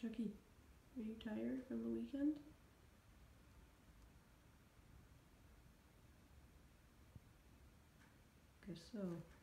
Chucky, are you tired from the weekend? Guess so.